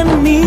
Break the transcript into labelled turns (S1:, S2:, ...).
S1: en mí.